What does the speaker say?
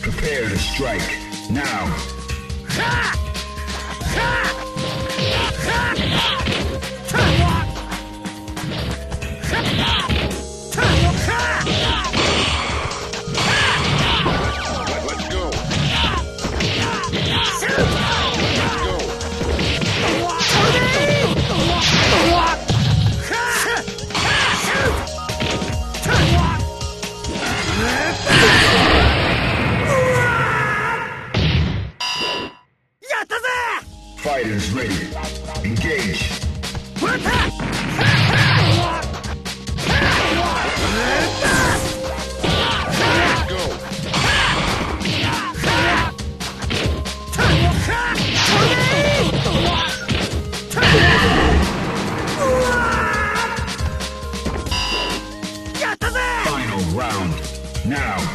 Prepare to strike. Now. Ha! Fighters ready. Engage. Final round. Now.